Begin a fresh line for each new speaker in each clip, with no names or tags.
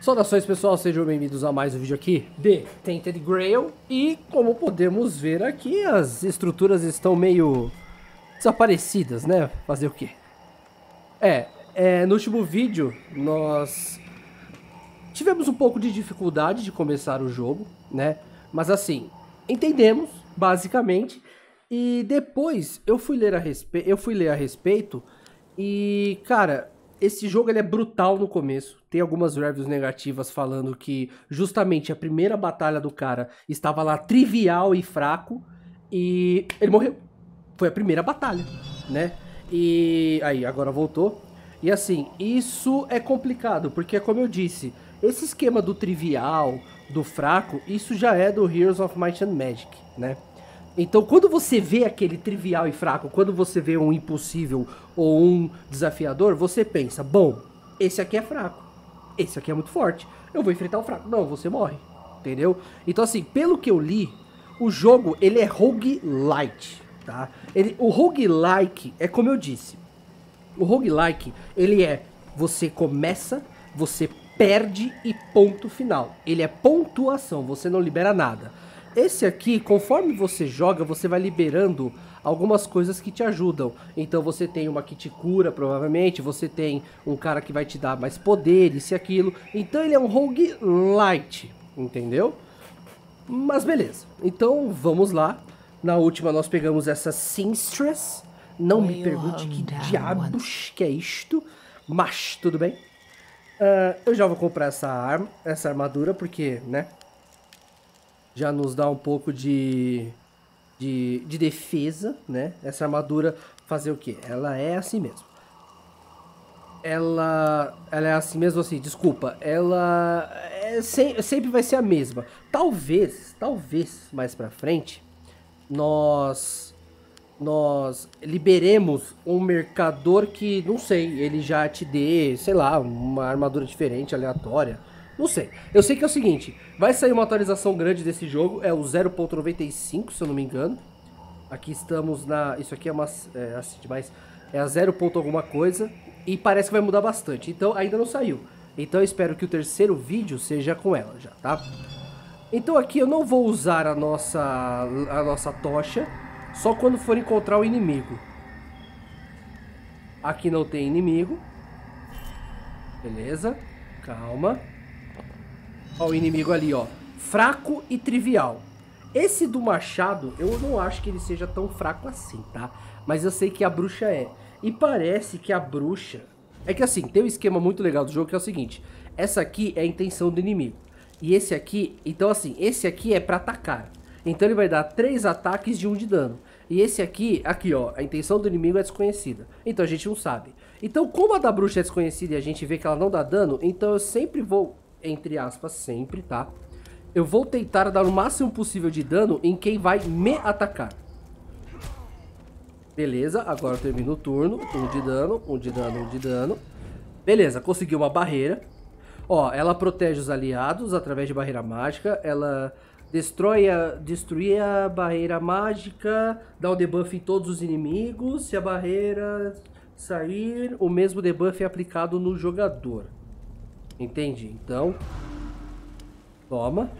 Saudações pessoal, sejam bem-vindos a mais um vídeo aqui de Tainted Grail E como podemos ver aqui, as estruturas estão meio desaparecidas, né? Fazer o quê? É, é, no último vídeo nós tivemos um pouco de dificuldade de começar o jogo, né? Mas assim, entendemos, basicamente E depois eu fui ler a, respe... eu fui ler a respeito e, cara, esse jogo ele é brutal no começo. Tem algumas reviews negativas falando que justamente a primeira batalha do cara estava lá trivial e fraco e ele morreu. Foi a primeira batalha, né? E aí, agora voltou. E assim, isso é complicado, porque como eu disse, esse esquema do trivial, do fraco, isso já é do Heroes of Might and Magic, né? Então, quando você vê aquele trivial e fraco, quando você vê um impossível ou um desafiador, você pensa: bom, esse aqui é fraco, esse aqui é muito forte, eu vou enfrentar o fraco. Não, você morre, entendeu? Então, assim, pelo que eu li, o jogo ele é roguelite, tá? Ele, o roguelike é como eu disse: o roguelike ele é você começa, você perde e ponto final. Ele é pontuação, você não libera nada. Esse aqui, conforme você joga, você vai liberando algumas coisas que te ajudam. Então você tem uma que te cura, provavelmente, você tem um cara que vai te dar mais poder, isso e aquilo. Então ele é um rogue light, entendeu? Mas beleza. Então vamos lá. Na última nós pegamos essa Sinstress. Não me pergunte que diabos que é isto, mas tudo bem. Uh, eu já vou comprar essa arma, essa armadura, porque, né? Já nos dá um pouco de, de, de defesa, né? Essa armadura fazer o que? Ela é assim mesmo. Ela, ela é assim mesmo assim, desculpa. Ela é, sem, sempre vai ser a mesma. Talvez, talvez mais pra frente, nós nós liberemos um mercador que, não sei, ele já te dê, sei lá, uma armadura diferente, aleatória não sei. Eu sei que é o seguinte, vai sair uma atualização grande desse jogo, é o 0.95, se eu não me engano. Aqui estamos na... Isso aqui é uma... É, assim, demais. É a 0. alguma coisa. E parece que vai mudar bastante. Então, ainda não saiu. Então, eu espero que o terceiro vídeo seja com ela já, tá? Então, aqui eu não vou usar a nossa, a nossa tocha. Só quando for encontrar o inimigo. Aqui não tem inimigo. Beleza. Calma. Ó, o inimigo ali, ó. Fraco e trivial. Esse do machado, eu não acho que ele seja tão fraco assim, tá? Mas eu sei que a bruxa é. E parece que a bruxa... É que assim, tem um esquema muito legal do jogo que é o seguinte. Essa aqui é a intenção do inimigo. E esse aqui... Então assim, esse aqui é pra atacar. Então ele vai dar três ataques de um de dano. E esse aqui, aqui ó, a intenção do inimigo é desconhecida. Então a gente não sabe. Então como a da bruxa é desconhecida e a gente vê que ela não dá dano, então eu sempre vou entre aspas, sempre, tá? Eu vou tentar dar o máximo possível de dano em quem vai me atacar. Beleza, agora eu termino o turno. Um de dano, um de dano, um de dano. Beleza, consegui uma barreira. Ó, ela protege os aliados através de barreira mágica. Ela destrói a, destruir a barreira mágica, dá um debuff em todos os inimigos. Se a barreira sair, o mesmo debuff é aplicado no jogador. Entendi. Então, toma.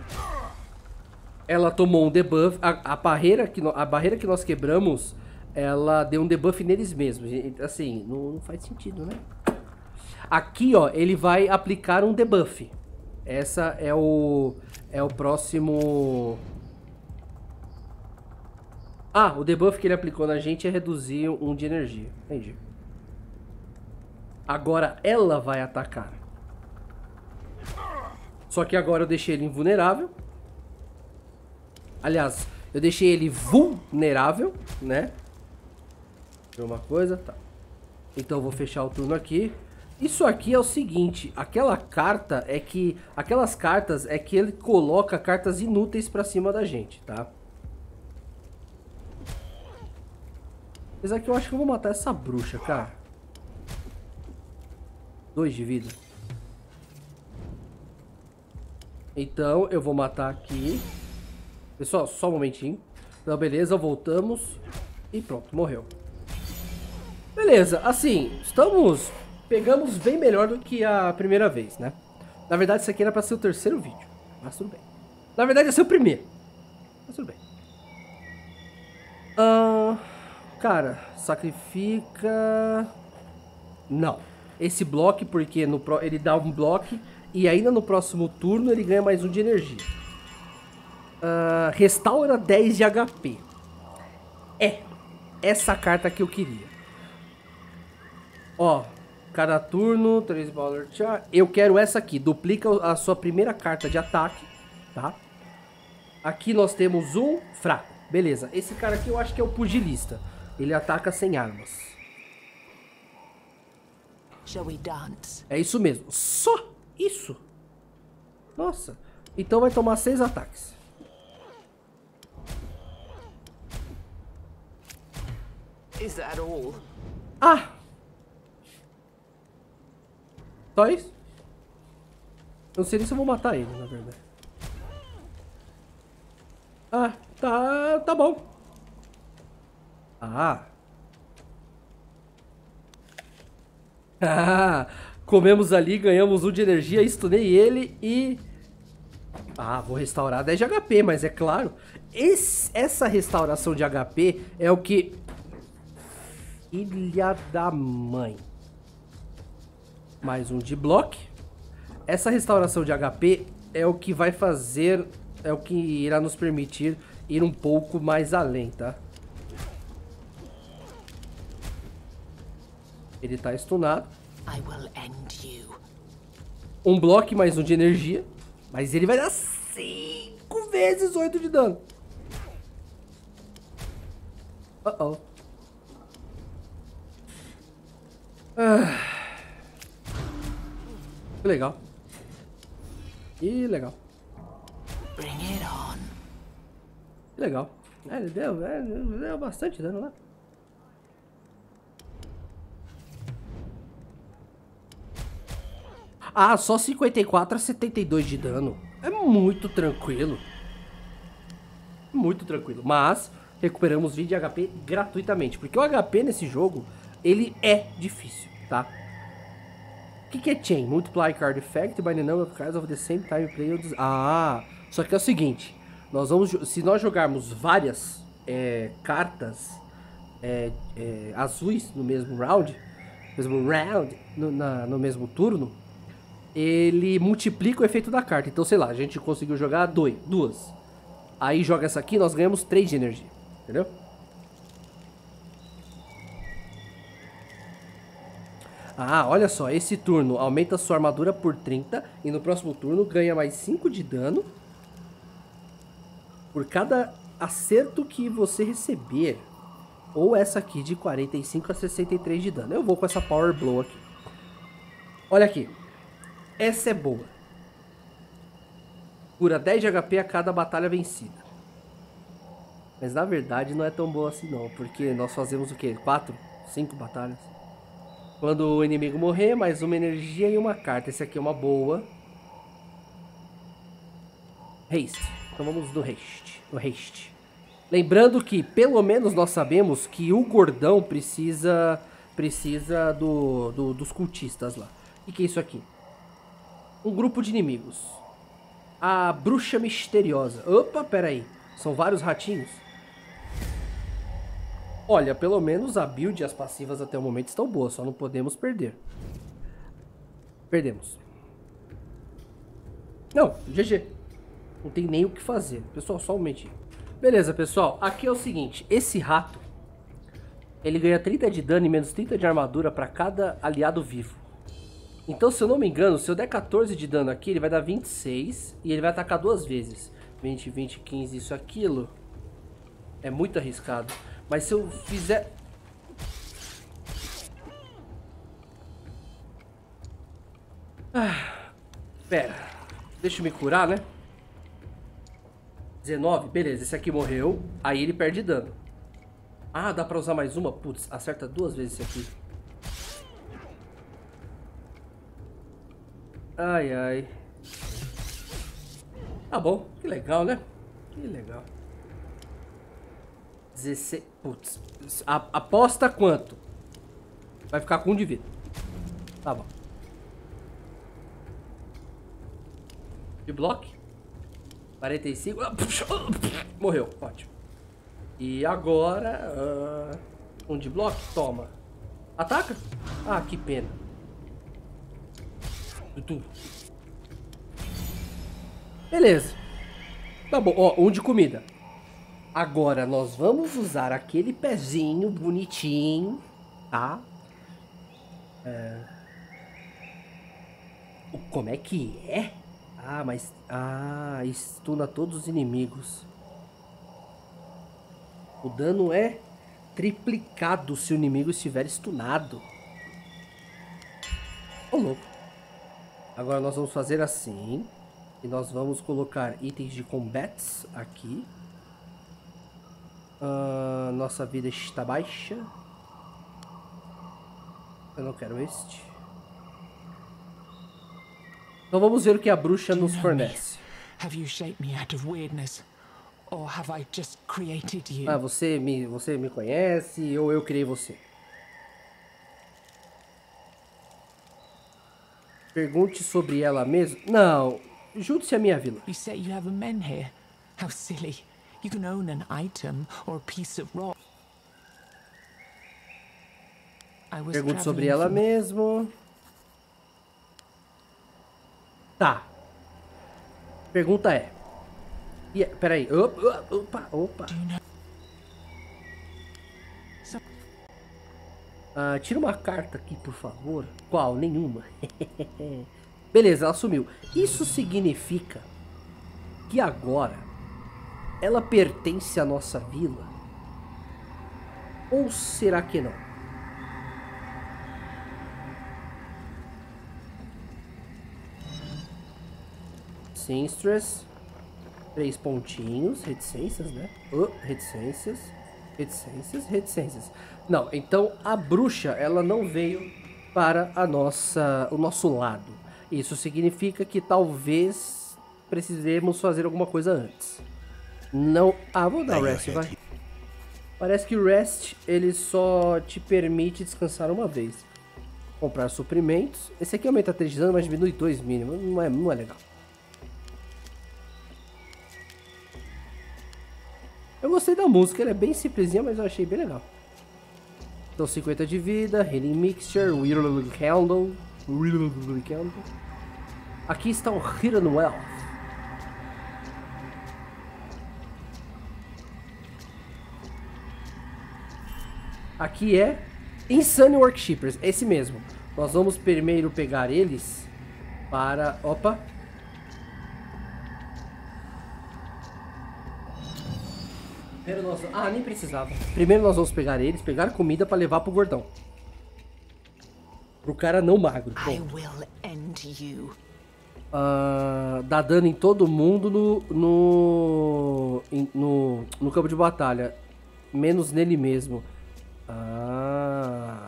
Ela tomou um debuff. A, a, barreira, que no, a barreira que nós quebramos, ela deu um debuff neles mesmos. Assim, não, não faz sentido, né? Aqui, ó, ele vai aplicar um debuff. Essa é o é o próximo Ah, o debuff que ele aplicou na gente é reduzir um de energia. Entendi. Agora ela vai atacar. Só que agora eu deixei ele invulnerável. Aliás, eu deixei ele vulnerável, né? Uma coisa, tá. Então eu vou fechar o turno aqui. Isso aqui é o seguinte, aquela carta é que... Aquelas cartas é que ele coloca cartas inúteis pra cima da gente, tá? Apesar que eu acho que eu vou matar essa bruxa, cara. Dois de vida. Então, eu vou matar aqui. Pessoal, só um momentinho. Então, beleza, voltamos. E pronto, morreu. Beleza, assim, estamos... Pegamos bem melhor do que a primeira vez, né? Na verdade, isso aqui era pra ser o terceiro vídeo. Mas tudo bem. Na verdade, ia ser o primeiro. Mas tudo bem. Ah, cara, sacrifica... Não. Esse bloco, porque no pro... ele dá um bloco e ainda no próximo turno ele ganha mais um de energia. Uh, restaura 10 de HP. É, essa carta que eu queria. Ó, cada turno, 3 Baller Char. Eu quero essa aqui, duplica a sua primeira carta de ataque, tá? Aqui nós temos um fraco, beleza. Esse cara aqui eu acho que é o pugilista. Ele ataca sem armas. É isso mesmo, só isso. Nossa, então vai tomar 6 ataques. Is that all? Ah! Só isso? Eu não sei nem se eu vou matar ele, na verdade. Ah, tá, tá bom. Ah. Ah, comemos ali, ganhamos um de energia, estunei ele e... Ah, vou restaurar 10 de HP, mas é claro, esse, essa restauração de HP é o que... Filha da mãe mais um de block. Essa restauração de HP é o que vai fazer, é o que irá nos permitir ir um pouco mais além, tá? Ele tá stunado. Um bloco mais um de energia. Mas ele vai dar 5 vezes 8 de dano. Uh oh. Ah. Que legal. Que legal. Bring it on. Que legal. É, ele deu, é, deu bastante dano lá. Ah, só 54 a 72 de dano. É muito tranquilo. Muito tranquilo. Mas recuperamos vida de HP gratuitamente. Porque o HP nesse jogo, ele é difícil, tá? O que, que é chain? Multiply card effect by the number of cards of the same time played. Ah, só que é o seguinte. Nós vamos, se nós jogarmos várias é, cartas é, é, azuis no mesmo round, mesmo round, no, na, no mesmo turno, ele multiplica o efeito da carta. Então, sei lá, a gente conseguiu jogar dois, duas. Aí joga essa aqui, nós ganhamos três de energia. Entendeu? Ah, olha só, esse turno aumenta sua armadura por 30 e no próximo turno ganha mais 5 de dano por cada acerto que você receber. Ou essa aqui de 45 a 63 de dano. Eu vou com essa Power Blow aqui. Olha aqui. Essa é boa. Cura 10 de HP a cada batalha vencida. Mas na verdade não é tão boa assim não. Porque nós fazemos o que? 4? 5 batalhas? Quando o inimigo morrer, mais uma energia e uma carta. Esse aqui é uma boa. Haste. Então vamos do haste. Do haste. Lembrando que, pelo menos nós sabemos que o gordão precisa precisa do, do dos cultistas lá. O que é isso aqui? Um grupo de inimigos. A bruxa misteriosa. Opa, peraí. São vários ratinhos? Olha, pelo menos a build e as passivas até o momento estão boas, só não podemos perder. Perdemos. Não, GG. Não tem nem o que fazer. Pessoal, só um momentinho. Beleza, pessoal. Aqui é o seguinte. Esse rato, ele ganha 30 de dano e menos 30 de armadura para cada aliado vivo. Então, se eu não me engano, se eu der 14 de dano aqui, ele vai dar 26 e ele vai atacar duas vezes. 20, 20, 15, isso, aquilo. É muito arriscado. Mas se eu fizer... Ah, pera. Deixa eu me curar, né? 19, beleza. Esse aqui morreu. Aí ele perde dano. Ah, dá pra usar mais uma? Putz, acerta duas vezes esse aqui. Ai, ai. Tá bom. Que legal, né? Que legal. 16. Putz. A, aposta quanto? Vai ficar com um de vida. Tá bom. De bloco. 45. Ah, Morreu. Ótimo. E agora... Uh, um de bloco? Toma. Ataca? Ah, que pena. Beleza. Tá bom. Ó, um de comida. Agora nós vamos usar aquele pezinho bonitinho, tá? É... Como é que é? Ah, mas... Ah, estuna todos os inimigos. O dano é triplicado se o inimigo estiver estunado. Ô, louco. Agora nós vamos fazer assim. E nós vamos colocar itens de combats aqui. Uh, nossa vida está baixa. Eu não quero este. Então vamos ver o que a bruxa nos fornece. Ah, você me, você me conhece ou eu criei você? Pergunte sobre ela mesma. Não, junte-se à minha vila. You say you have men here. How silly. You can own an item or a piece of rock. Pergunte sobre ela mesmo. Tá. Pergunta é. Yeah, peraí. Opa, opa, opa. Ah, tira uma carta aqui, por favor. Qual? Nenhuma. Beleza, ela sumiu. Isso significa que agora ela pertence à nossa vila? Ou será que não? Sinstress. Três pontinhos. Reticências, né? Uh, reticências. Reticências, reticências. Não, então a bruxa, ela não veio para a nossa, o nosso lado. Isso significa que talvez precisemos fazer alguma coisa antes. Não... Ah, vou dar rest, vai. Parece que o rest, ele só te permite descansar uma vez. Comprar suprimentos. Esse aqui aumenta 3 de dano, mas diminui 2 mínimo. Não é, não é legal. Eu gostei da música, ela é bem simplesinha, mas eu achei bem legal. Então 50 de vida, Healing Mixture, Whirling Candle, Whirling Candle. Aqui está o Hidden Wealth. Aqui é Insane Workshippers, esse mesmo. Nós vamos primeiro pegar eles para... Opa! Primeiro nós... Ah, nem precisava. Primeiro nós vamos pegar eles, pegar comida para levar pro gordão. Pro cara não magro. Uh, dá dano em todo mundo no, no, no, no campo de batalha. Menos nele mesmo. Ah.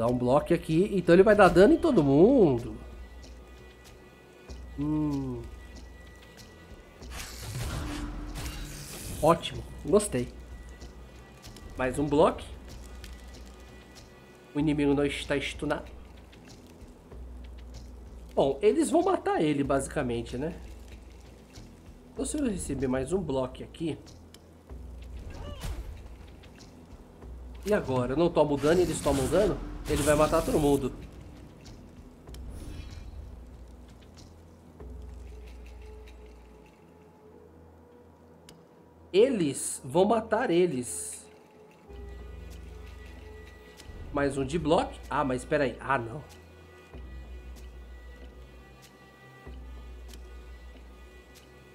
Dar um bloco aqui. Então ele vai dar dano em todo mundo. Hum. Ótimo. Gostei. Mais um bloco. O inimigo não está stunado. Bom, eles vão matar ele, basicamente, né? Então, se eu receber mais um bloco aqui... E agora? Eu não tomo dano e eles tomam dano? Ele vai matar todo mundo. Eles vão matar eles. Mais um de bloco. Ah, mas espera aí. Ah, não.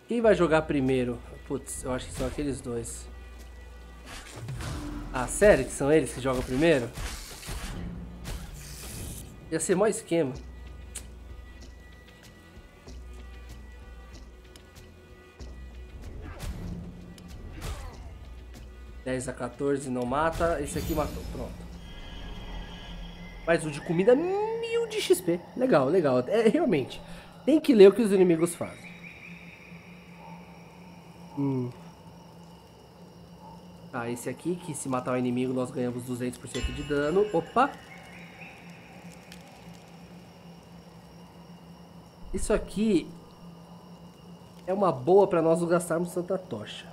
Quem vai jogar primeiro? Putz, eu acho que são aqueles dois. Ah, sério que são eles que jogam primeiro? Ia ser maior esquema. Dez a 14 não mata. Esse aqui matou. Pronto. Mas o de comida mil de XP. Legal, legal. É realmente. Tem que ler o que os inimigos fazem. Hum. Tá, esse aqui, que se matar o inimigo nós ganhamos 200% de dano. Opa! Isso aqui é uma boa para nós não gastarmos tanta tocha.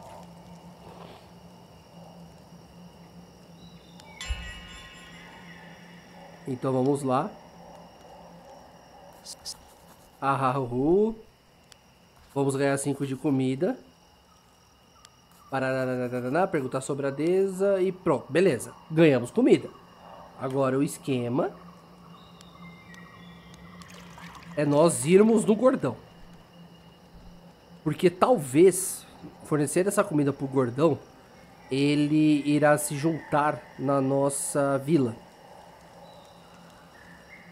Então vamos lá. Ahahu. Vamos ganhar 5 de comida. Parararararará, perguntar sobre a Deza e pronto, beleza. Ganhamos comida. Agora o esquema é nós irmos no gordão. Porque talvez fornecer essa comida pro gordão, ele irá se juntar na nossa vila.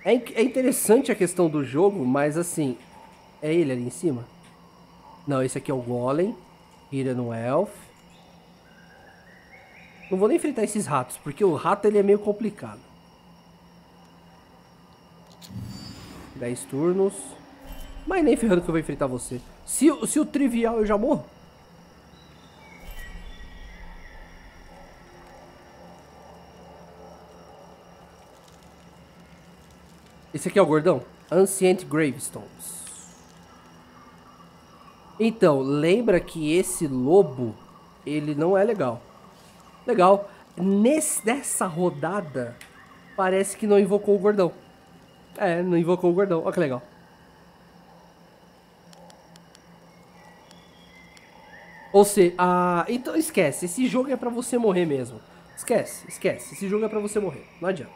É, é interessante a questão do jogo, mas assim, é ele ali em cima? Não, esse aqui é o Golem, Hidden Elf. Não vou nem enfrentar esses ratos, porque o rato ele é meio complicado. 10 turnos. Mas nem ferrando que eu vou enfrentar você. Se, se o trivial eu já morro. Esse aqui é o gordão? Ancient Gravestones. Então, lembra que esse lobo, ele não é legal. Legal. Nesse, nessa rodada, parece que não invocou o gordão. É, não invocou o gordão. Olha que legal. Ou seja, ah, então esquece. Esse jogo é pra você morrer mesmo. Esquece, esquece. Esse jogo é pra você morrer. Não adianta.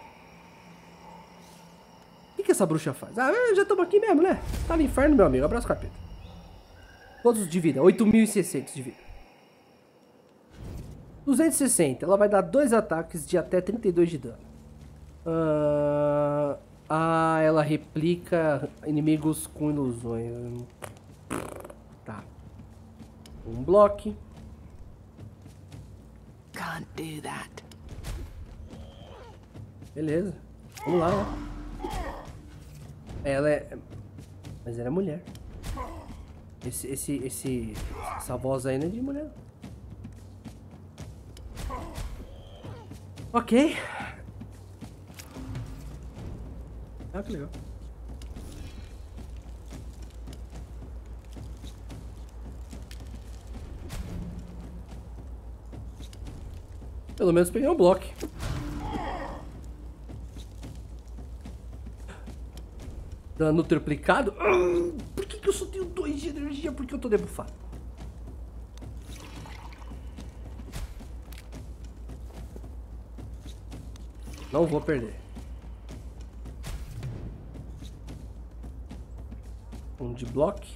O que, que essa bruxa faz? Ah, já estamos aqui mesmo, né? Tá no inferno, meu amigo. Abraço, capeta. Quantos de vida? 8.600 de vida. 260. Ela vai dar dois ataques de até 32 de dano. Uh... Ela replica inimigos com ilusões. Tá. Um bloco. Can't do that. Beleza. Vamos lá, né? Ela é... Mas ela é mulher. Esse, esse, esse... Essa voz aí não é de mulher. Ok. Ah, que legal. Pelo menos peguei um bloco. Dano triplicado? Por que, que eu só tenho dois de energia? Porque eu tô debufado. Não vou perder. De bloco.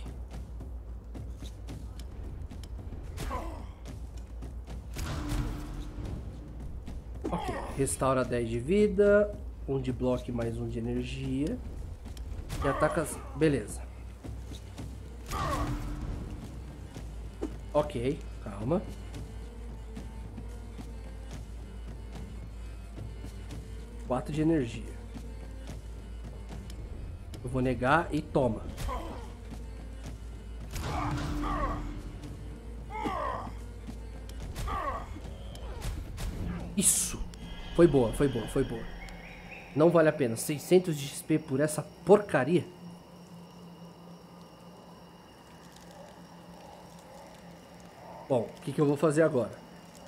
Ok, restaura 10 de vida. Um de bloco mais um de energia. E ataca... Beleza. Ok, calma. Quatro de energia. Eu vou negar e toma. Foi boa, foi boa, foi boa. Não vale a pena. 600 de XP por essa porcaria. Bom, o que, que eu vou fazer agora?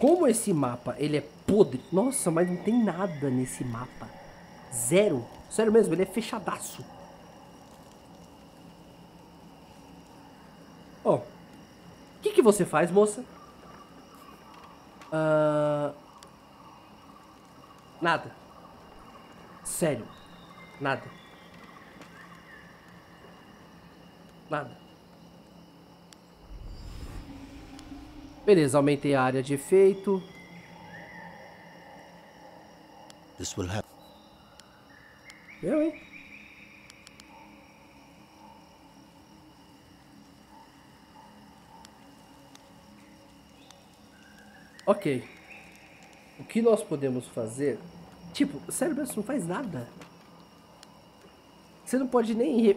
Como esse mapa, ele é podre... Nossa, mas não tem nada nesse mapa. Zero. Sério mesmo, ele é fechadaço. Bom, o que, que você faz, moça? Uh... Nada. Sério. Nada. Nada. Beleza, aumentei a área de efeito. This will happen. Hein? Ok. O que nós podemos fazer? Tipo, sério mesmo, não faz nada. Você não pode nem...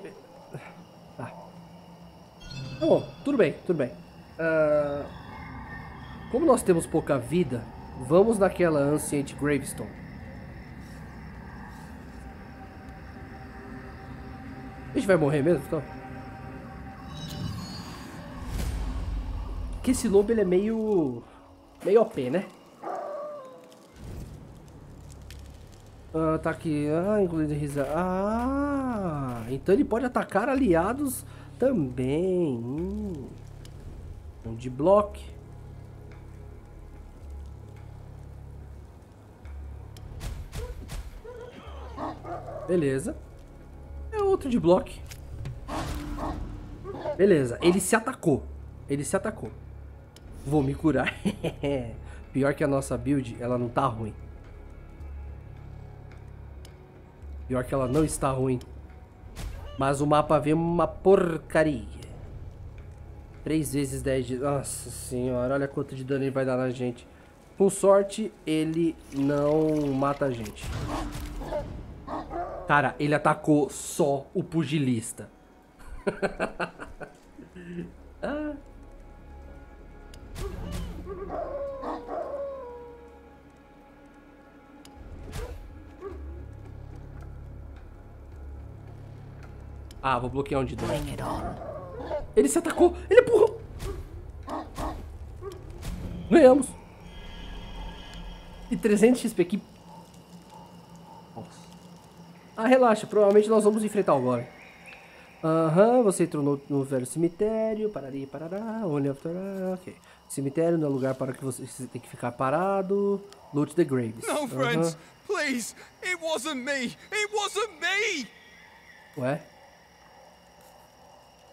Tá. Tá bom, tudo bem, tudo bem. Uh... Como nós temos pouca vida, vamos naquela Ancient Gravestone. A gente vai morrer mesmo, então? Que esse lobo ele é meio... Meio OP, né? Ah, tá aqui. Ah, incluindo risa. Ah, então ele pode atacar aliados também. Hum. Um de bloco. Beleza. É outro de bloco. Beleza, ele se atacou. Ele se atacou. Vou me curar. Pior que a nossa build, ela não tá ruim. Pior que ela não está ruim. Mas o mapa vem uma porcaria. 3 vezes 10 de... Nossa senhora, olha quanto de dano ele vai dar na gente. Com sorte, ele não mata a gente. Cara, ele atacou só o pugilista. ah. Ah, vou bloquear um de dano. Ele se atacou! Ele empurrou! Ganhamos! E 300 XP aqui. Nossa. Ah, relaxa. Provavelmente nós vamos enfrentar o Gore. Aham, uhum, você entrou no, no, velho cemitério. Parari, parará. Only after... Ok. Cemitério não é lugar para que você, você tem que ficar parado. Loot the graves.
No, friends. Please. It wasn't me. It wasn't me.
Ué?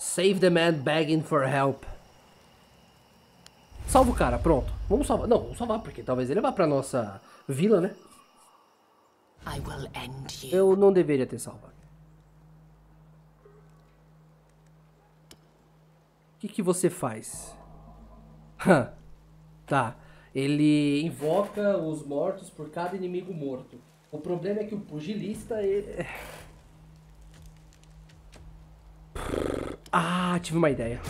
Save the man begging for help. Salva o cara, pronto. Vamos salvar. Não, vamos salvar, porque talvez ele vá pra nossa vila, né? Eu não deveria ter salvado. O que, que você faz? tá. Ele invoca os mortos por cada inimigo morto. O problema é que o pugilista... Ele... Ah, tive uma ideia.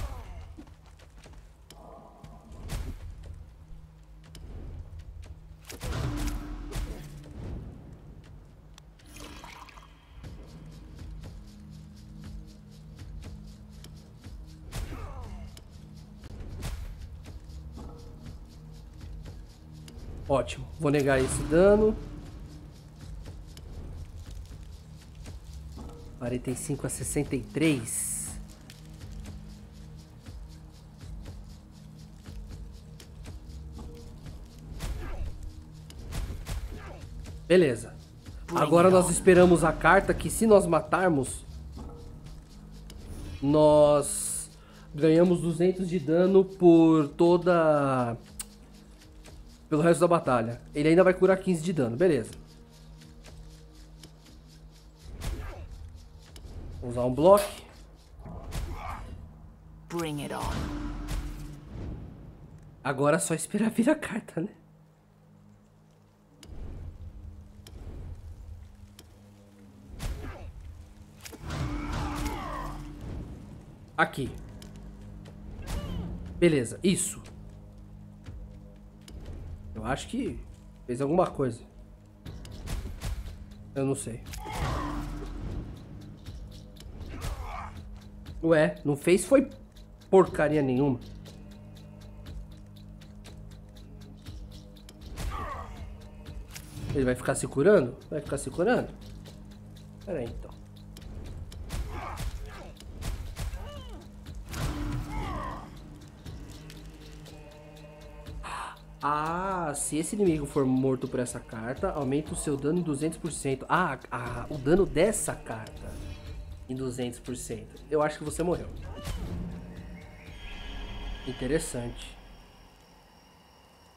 Ótimo, vou negar esse dano. 45 a 63. Beleza. Agora nós esperamos a carta que se nós matarmos, nós ganhamos 200 de dano por toda... Pelo resto da batalha. Ele ainda vai curar 15 de dano, beleza. Vou usar um bloco. Bring it on. Agora é só esperar vir a carta, né? Aqui. Beleza, isso. Eu acho que fez alguma coisa. Eu não sei. Ué, não fez foi porcaria nenhuma. Ele vai ficar se curando? Vai ficar se curando? Pera aí, então. Ah, se esse inimigo for morto por essa carta, aumenta o seu dano em 200%. Ah, ah, o dano dessa carta em 200%. Eu acho que você morreu. Interessante.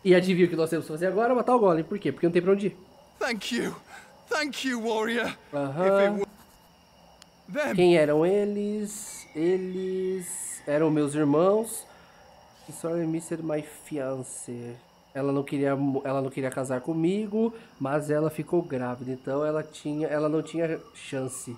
E adivinha o que nós temos que fazer agora? Matar o Golem. Por quê? Porque não tem pra onde ir.
Thank you. Thank you, warrior.
Aham. Quem eram eles? Eles eram meus irmãos. Sorry, Mr. My Fiancé. Ela não queria, ela não queria casar comigo, mas ela ficou grávida, então ela tinha, ela não tinha chance.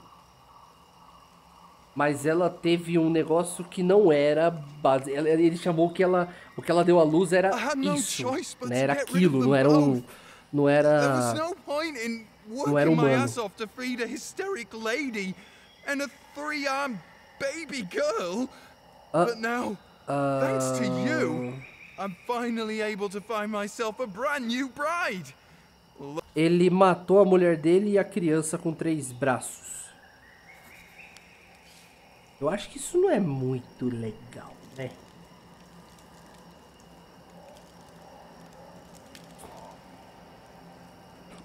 Mas ela teve um negócio que não era base. Ele chamou que ela, o que ela deu à luz era
no
isso, né? Era aquilo, não era um, não era. Não era humano.
girl.
Uh,
but now, thanks to you, I'm finally able to find myself a brand new bride.
Ele matou a mulher dele e a criança com três braços. Eu acho que isso não é muito legal, né?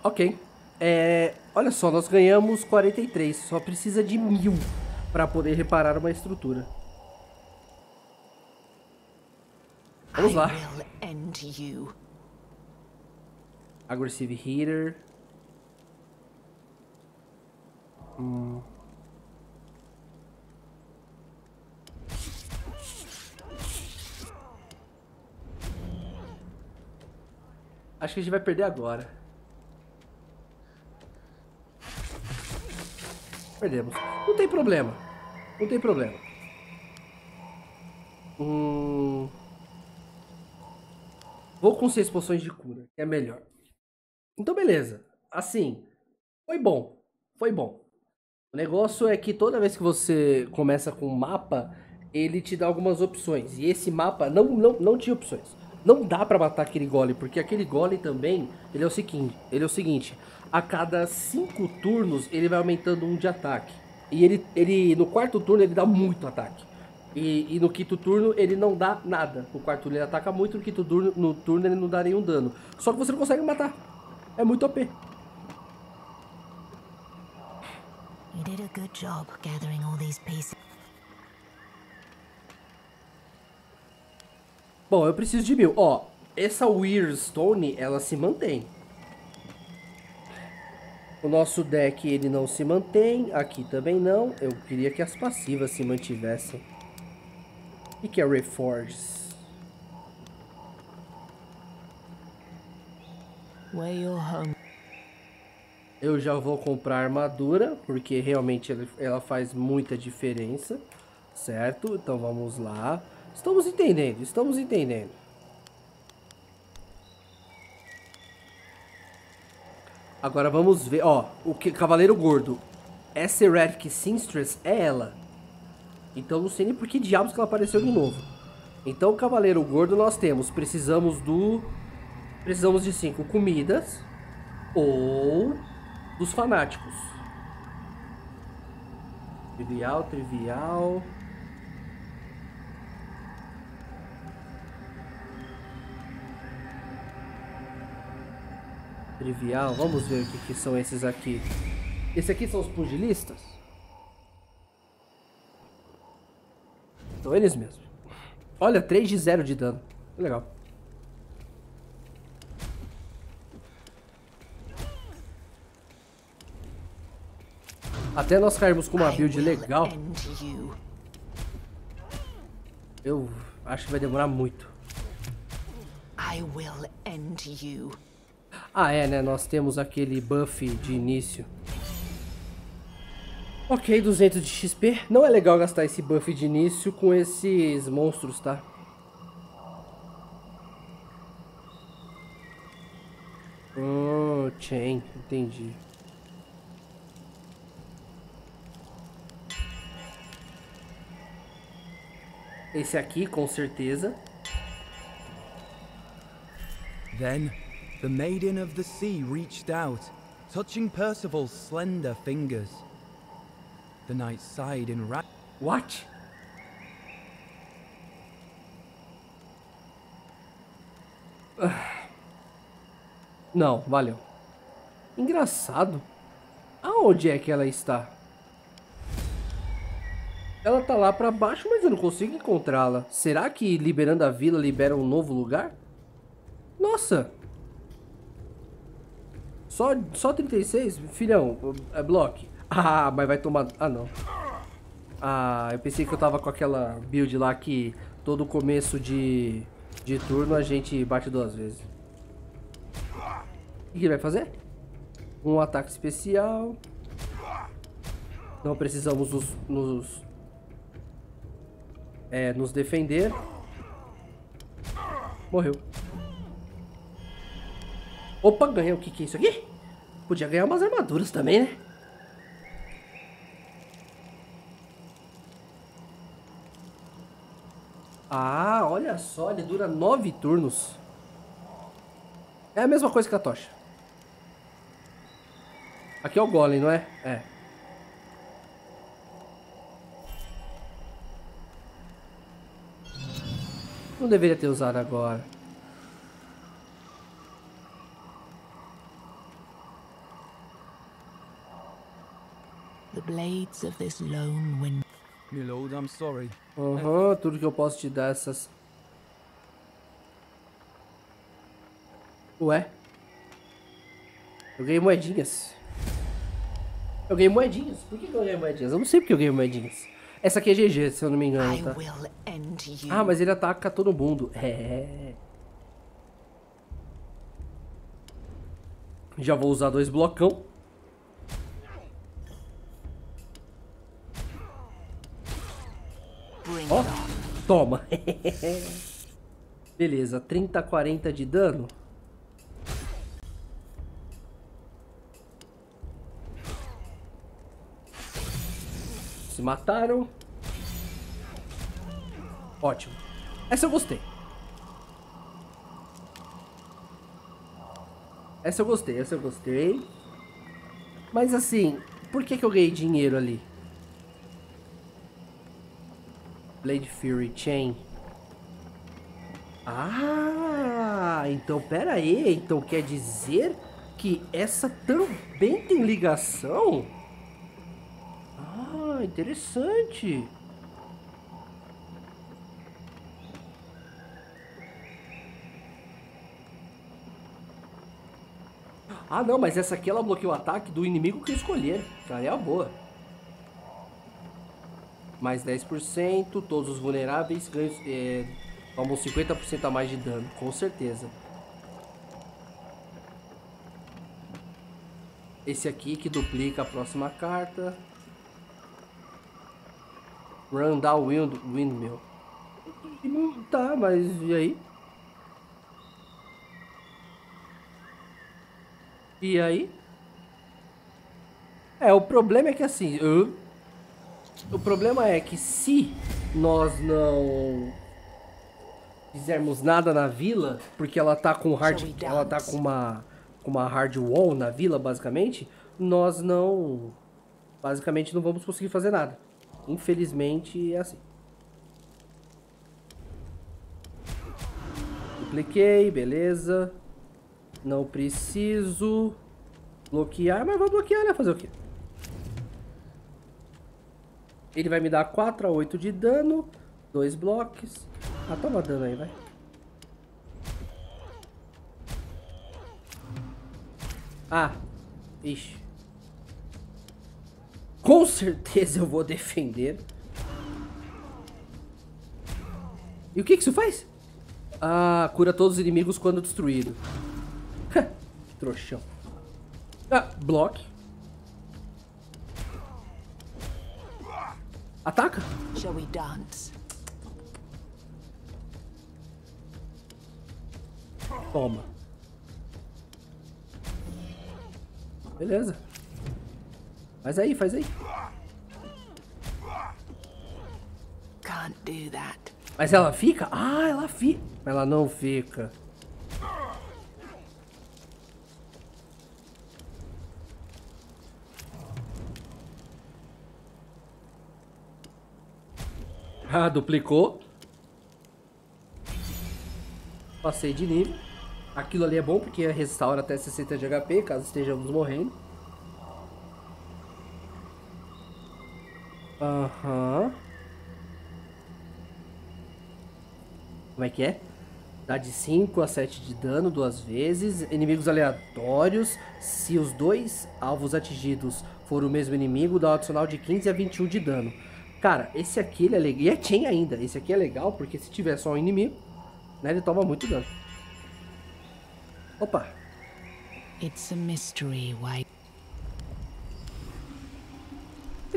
Ok. É, olha só, nós ganhamos 43. Só precisa de mil para poder reparar uma estrutura. Vamos lá. Aggressive Hitter. Hum. Acho que a gente vai perder agora. Perdemos. Não tem problema. Não tem problema. Hum... Vou com seis poções de cura, que é melhor. Então, beleza. Assim, foi bom. Foi bom. O negócio é que toda vez que você começa com um mapa, ele te dá algumas opções. E esse mapa não, não, não tinha opções. Não dá pra matar aquele golem, porque aquele golem também, ele é o seguinte, ele é o seguinte, a cada cinco turnos ele vai aumentando um de ataque. E ele, ele no quarto turno ele dá muito ataque. E, e no quinto turno ele não dá nada. No quarto turno ele ataca muito, no quinto turno, no turno ele não dá nenhum dano. Só que você não consegue matar. É muito OP.
You did a good job gathering all these pieces.
Bom, eu preciso de mil. Ó, essa Weird Stone, ela se mantém. O nosso deck, ele não se mantém. Aqui também não. Eu queria que as passivas se mantivessem. O que é
home.
Eu já vou comprar armadura, porque realmente ela, ela faz muita diferença. Certo? Então vamos lá. Estamos entendendo, estamos entendendo. Agora vamos ver, ó, o que Cavaleiro Gordo. Essa Erratic Sinstress é ela. Então não sei nem por que diabos que ela apareceu de novo. Então, Cavaleiro Gordo nós temos, precisamos do precisamos de cinco comidas ou dos fanáticos. Trivial, trivial. Trivial, vamos ver o que, que são esses aqui. Esse aqui são os pugilistas? São eles mesmos. Olha, 3 de 0 de dano. Legal. Até nós cairmos com uma build legal, eu acho que vai demorar muito. Ah, é, né? Nós temos aquele buff de início. Ok, 200 de XP. Não é legal gastar esse buff de início com esses monstros, tá? Hum, chain, entendi. Esse aqui, com certeza.
Then, the Maiden of the Sea reached out, touching Percival's slender fingers. The knight in.
What? Não, valeu. Engraçado. Aonde é que ela está? Ela tá lá pra baixo, mas eu não consigo encontrá-la. Será que liberando a vila libera um novo lugar? Nossa! Só, só 36? Filhão, é bloco. Ah, mas vai tomar... Ah, não. Ah, eu pensei que eu tava com aquela build lá que todo começo de, de turno a gente bate duas vezes. O que ele vai fazer? Um ataque especial. Não precisamos nos, nos é, nos defender. Morreu. Opa, ganhei o que que é isso aqui? Podia ganhar umas armaduras também, né? Ah, olha só, ele dura nove turnos. É a mesma coisa que a tocha. Aqui é o golem, não é? É. Não deveria ter usado agora.
The blades of this lone wind.
My lord, I'm sorry.
Aham, tudo que eu posso te dar essas. Ué? Eu ganhei moedinhas. Eu ganhei moedinhas. Por que que eu ganhei moedinhas? Eu não sei porque eu ganhei moedinhas. Essa aqui é GG, se eu não me engano, tá? Ah, mas ele ataca todo mundo. É. Já vou usar dois blocão. Ó,
on.
toma. Beleza, 30, 40 de dano. Se mataram. Ótimo. Essa eu gostei. Essa eu gostei, essa eu gostei. Mas assim, por que, que eu ganhei dinheiro ali? Blade Fury Chain. Ah, então pera aí, então quer dizer que essa também tem ligação? Interessante. Ah não, mas essa aqui ela bloqueia o ataque do inimigo que eu escolher. Cara, é a boa. Mais 10%, todos os vulneráveis ganham, é, tomam 50% a mais de dano, com certeza. Esse aqui que duplica a próxima carta. Rundown Wind, Windmill. Tá, mas e aí? E aí? É, o problema é que assim. eu- O problema é que se nós não fizermos nada na vila, porque ela tá com hard, ela tá com uma com uma hard wall na vila, basicamente, nós não basicamente não vamos conseguir fazer nada. Infelizmente é assim. Dupliquei, beleza. Não preciso bloquear, mas vou bloquear, né? Fazer o quê? Ele vai me dar 4 a 8 de dano. Dois blocos. Ah, toma dano aí, vai. Ah, ixi. Com certeza eu vou defender. E o que que isso faz? Ah, cura todos os inimigos quando destruído. Trouxão. Ah, bloque. Ataca.
Shall we dance?
Toma. Beleza. Faz aí, faz aí.
Can't do that.
Mas ela fica? Ah, ela fica. Ela não fica. Ah, duplicou. Passei de nível. Aquilo ali é bom porque restaura até 60 de HP, caso estejamos morrendo. Aham. Como é que é? Dá de 5 a 7 de dano duas vezes. Inimigos aleatórios. Se os dois alvos atingidos for o mesmo inimigo, dá um adicional de 15 a 21 de dano. Cara, esse aqui ele é legal. E é chain ainda. Esse aqui é legal porque se tiver só um inimigo, né, ele toma muito dano. Opa.
It's a mystery why.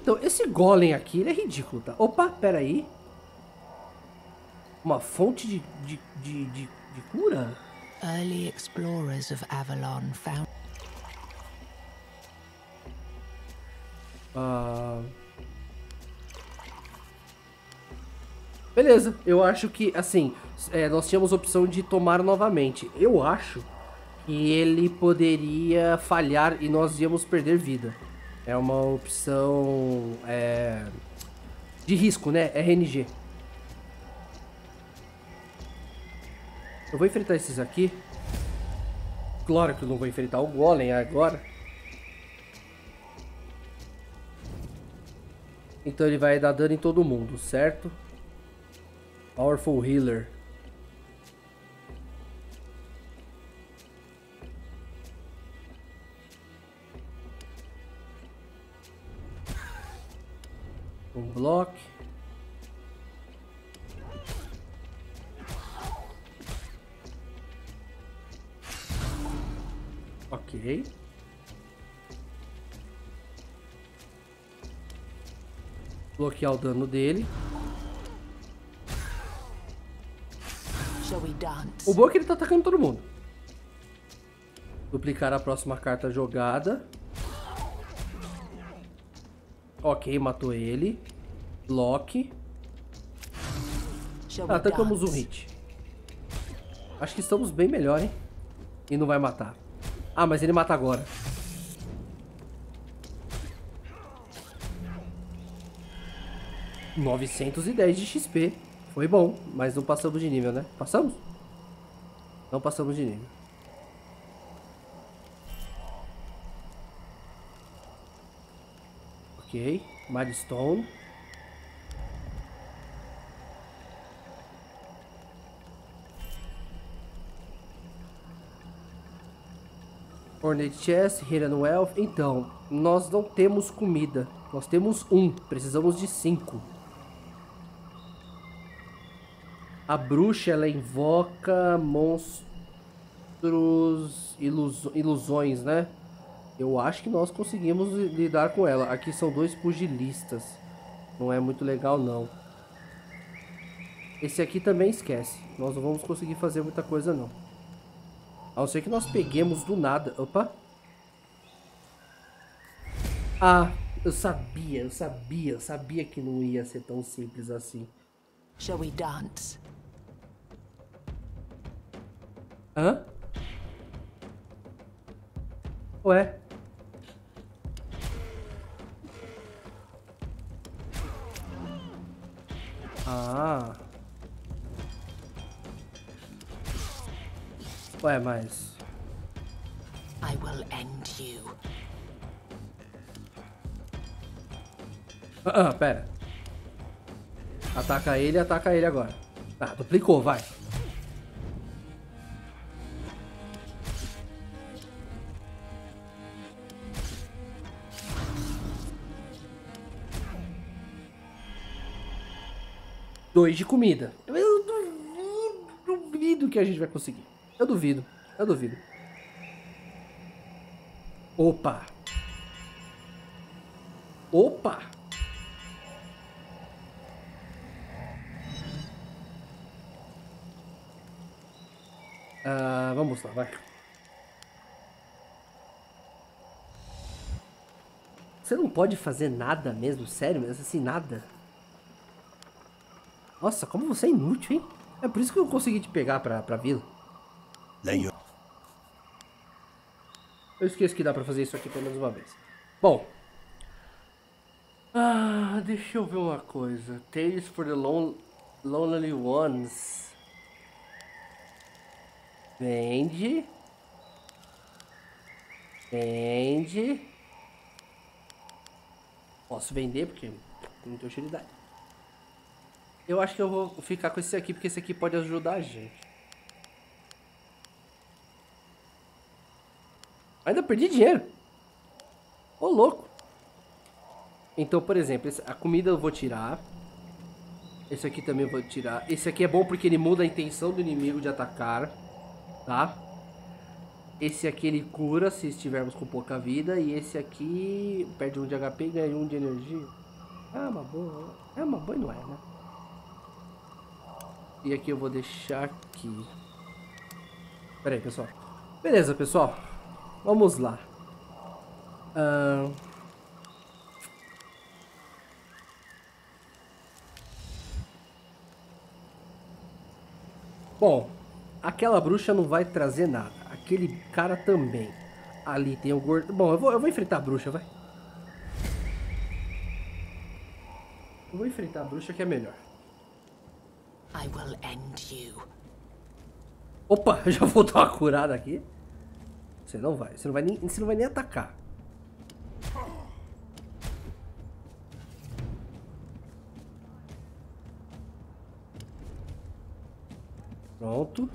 Então, esse golem aqui, ele é ridículo, tá? Opa, pera aí. Uma fonte de, de, de, de, de cura?
Early explorers of Avalon found
Ah. Beleza, eu acho que, assim, é, nós tínhamos opção de tomar novamente. Eu acho que ele poderia falhar e nós íamos perder vida. É uma opção é, de risco, né? RNG. Eu vou enfrentar esses aqui. Claro que eu não vou enfrentar o Golem agora. Então ele vai dar dano em todo mundo, certo? Powerful Healer. Um bloco. Ok. Bloquear o dano dele. O bom é que ele tá atacando todo mundo. Duplicar a próxima carta jogada. Ok, matou ele. Lock.
Shall
Ah, atacamos um hit. Acho que estamos bem melhor, hein? E não vai matar. Ah, mas ele mata agora. ...910 de XP. Foi bom, mas não passamos de nível, né? Passamos? Não passamos de nível. Ok. Hornet Chest, Hidden Wealth. Então, nós não temos comida. Nós temos um. Precisamos de cinco. A bruxa, ela invoca monstros... Ilus... Ilusões, né? Eu acho que nós conseguimos li- lidar com ela. Aqui são dois pugilistas. Não é muito legal, não. Esse aqui também esquece. Nós não vamos conseguir fazer muita coisa, não. A não ser que nós peguemos do nada. Opa. Ah, eu sabia, eu sabia, eu sabia que não ia ser tão simples assim.
Shall we dance?
Hã? Ué? Ah. Ué, mas...
I will end you.
Ah, ah, pera. Ataca ele, ataca ele agora. Ah, duplicou, vai. Dois de comida. Eu duvido, duvido que a gente vai conseguir. Eu duvido, eu duvido. Opa. Opa. Ah, vamos lá, vai. Você não pode fazer nada mesmo, sério, mesmo assim, nada. Nossa, como você é inútil, hein? É por isso que eu consegui te pegar pra, pra vila. Eu esqueço que dá pra fazer isso aqui pelo menos uma vez. Bom. Ah, deixa eu ver uma coisa. Tales for the lon Lonely Ones. Vende. Vende. Posso vender porque não tem utilidade. Eu acho que eu vou ficar com esse aqui porque esse aqui pode ajudar a gente. Ainda perdi dinheiro. Ô, louco. Então, por exemplo, a comida eu vou tirar. Esse aqui também eu vou tirar. Esse aqui é bom porque ele muda a intenção do inimigo de atacar. Tá? Esse aqui ele cura se estivermos com pouca vida. E esse aqui perde um de HP e ganha um de energia. É uma boa. É uma boa e não é, né? E aqui eu vou deixar aqui. Pera aí, pessoal. Beleza, pessoal. Vamos lá. Ahn... Bom, aquela bruxa não vai trazer nada. Aquele cara também. Ali tem o gordo. Bom, eu vou, eu vou enfrentar a bruxa, vai. Eu vou enfrentar a bruxa que é melhor.
I will end you.
Opa, já vou dar uma curada aqui. Você não vai, você não vai nem, você não vai nem atacar. Pronto.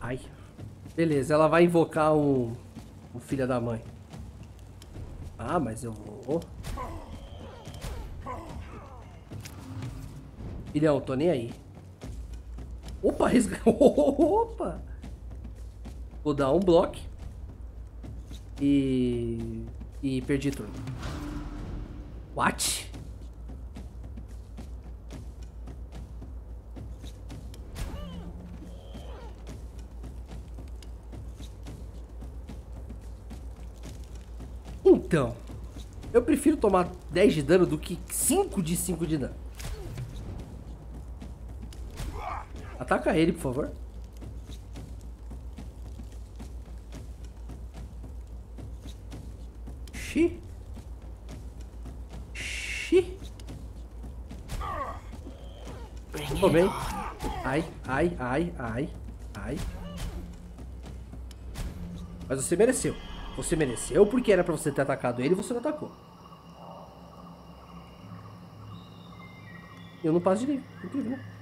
Ai. Beleza, ela vai invocar um, um filho da mãe. Ah, mas eu vou. Filhão, tô nem aí. Opa, resga... Opa! Vou dar um bloco. E... E perdi turno. What? Então, eu prefiro tomar 10 de dano do que 5 de 5 de dano. Ataca ele, por favor. Xi. Xi.
On.
Ai, ai, ai, ai, ai. Mas você mereceu. Você mereceu porque era pra você ter atacado ele e você não atacou. Eu não passo de nível. Incrível, né?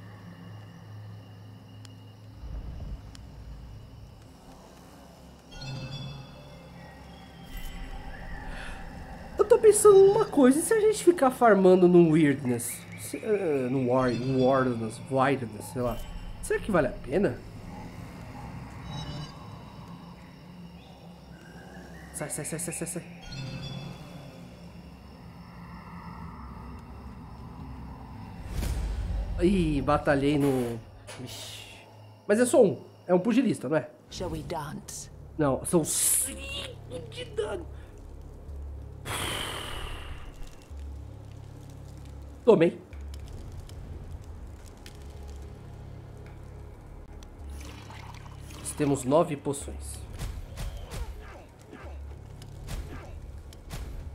Pensando numa coisa, e se a gente ficar farmando no Weirdness? Se, eh, no war, Wardness, Wildness, sei lá. Será que vale a pena? Sai, sai, sai, sai, sai, sai. Ih, batalhei no... Ixi. Mas é só um. É um pugilista, não é?
Shall we dance?
Não, são cinco de dano. Tomei. Nós temos nove poções.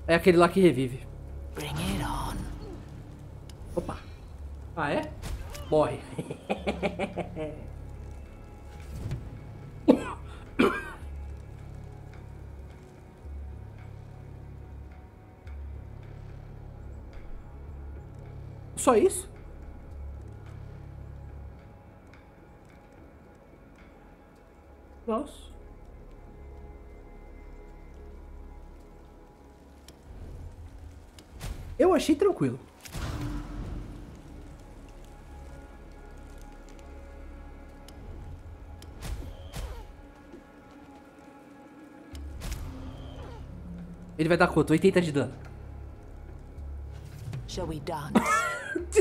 É aquele lá que revive.
Bring it on.
Opa. Ah, é? Morre. Só isso? Nossa. Eu achei tranquilo. Ele vai dar quanto? 80 de dano.
Shall we dance?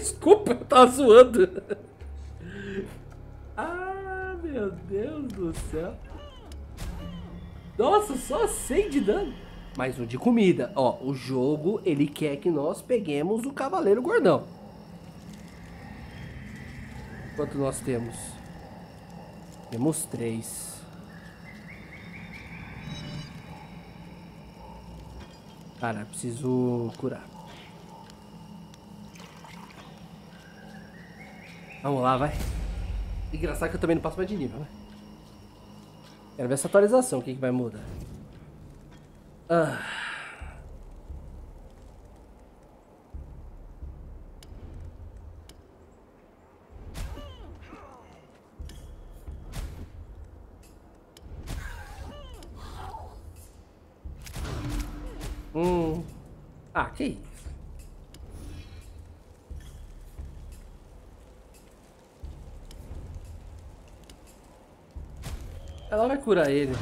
Desculpa, eu tava zoando. Ah, meu Deus do céu. Nossa, só 100 de dano. Mais um de comida. Ó, o jogo, ele quer que nós peguemos o Cavaleiro Gordão. Quanto nós temos? Temos três. Cara, preciso curar. Vamos lá, vai. Engraçado que eu também não passo mais de nível, né? Quero ver essa atualização, o que, que vai mudar. Ah. Hum. Ah, que isso. vai curar ele.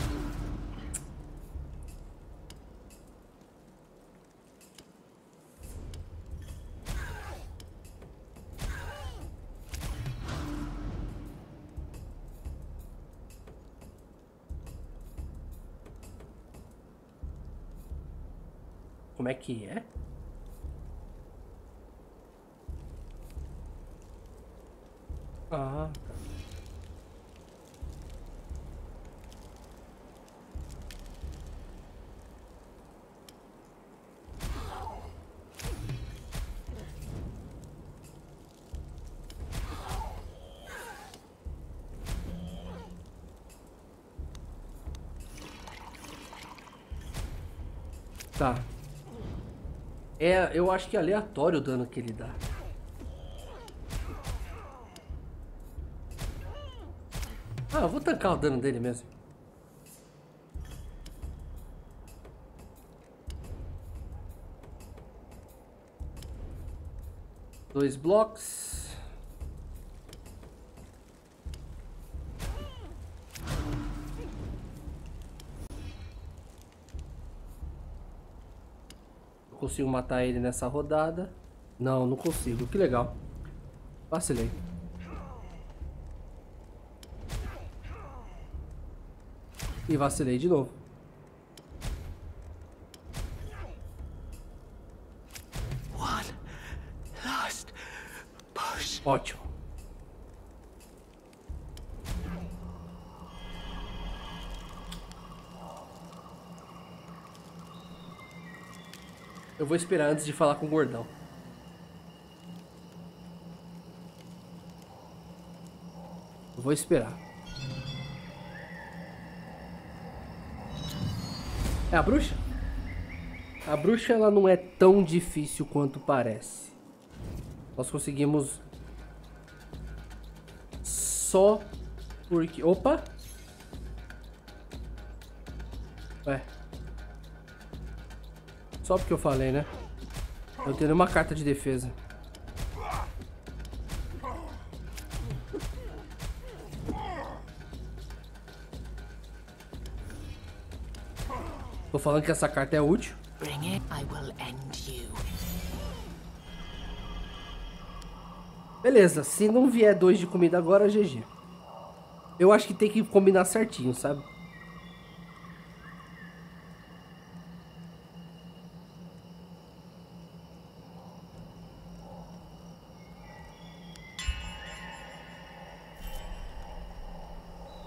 Como é que é? Eu acho que é aleatório o dano que ele dá. Ah, eu vou tancar o dano dele mesmo. Dois blocos. Consigo matar ele nessa rodada. Não, não consigo. Que legal. Vacilei. E vacilei de novo. Vou esperar antes de falar com o gordão. Vou esperar. É a bruxa? A bruxa ela não é tão difícil quanto parece. Nós conseguimos só porque. Opa! Só porque eu falei, né? Eu tenho uma carta de defesa. Tô falando que essa carta é útil.
Bring it, I will end you.
Beleza, se não vier dois de comida agora, GG. Eu acho que tem que combinar certinho, sabe?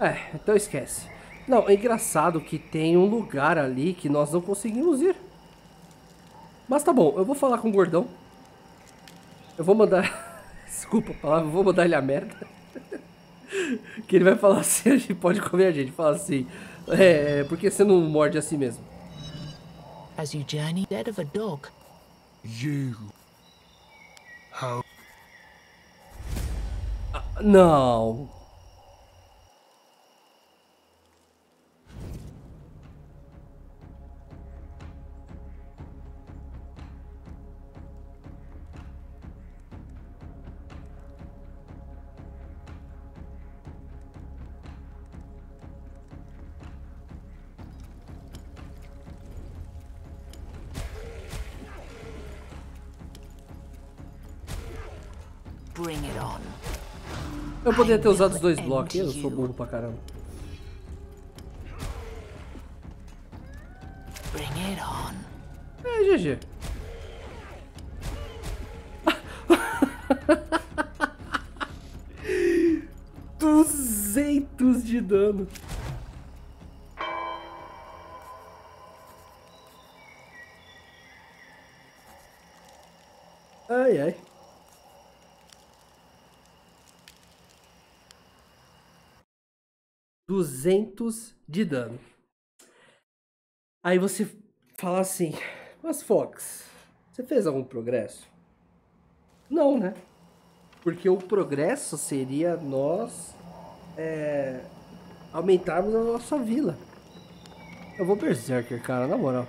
É, então esquece. Não, é engraçado que tem um lugar ali que nós não conseguimos ir. Mas tá bom, eu vou falar com o gordão. Eu vou mandar. Desculpa a palavra, eu vou mandar ele a merda. que ele vai falar assim, a gente pode comer a gente. Fala assim, é, porque você não morde assim mesmo.
As you journey, dead of a dog.
You. How
Não. Poderia ter usado os dois blocos, eu sou burro pra caramba.
Bring it on.
É, GG. Duzentos de dano. 200 de dano. Aí você fala assim, mas Fox, você fez algum progresso? Não, né? Porque o progresso seria nós é, aumentarmos a nossa vila. Eu vou berserker, cara, na moral.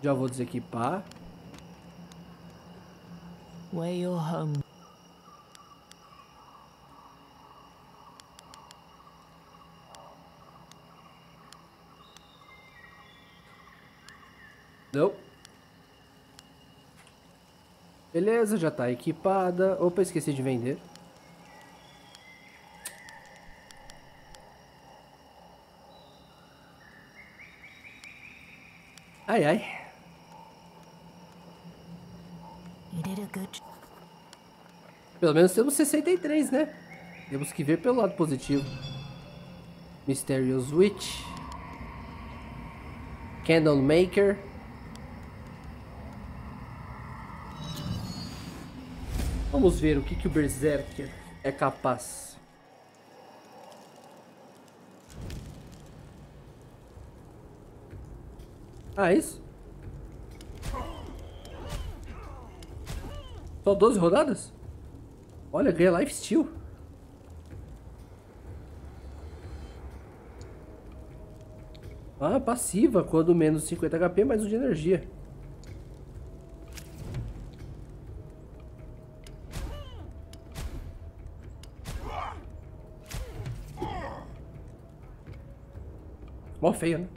Já vou desequipar.
Where your home
Não. Beleza, já tá equipada. Opa, esqueci de vender. Ai, ai. Pelo menos temos 63, né? Temos que ver pelo lado positivo. Mysterious Witch. Candle Maker. Vamos ver o que, que o Berserker é capaz. Ah, é isso? Só 12 rodadas? Olha, ganha Life Steal. Ah, passiva, quando menos 50 HP, mais um de energia. Feio, né?